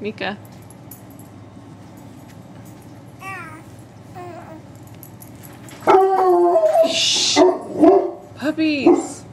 Mika. Shh. Puppies.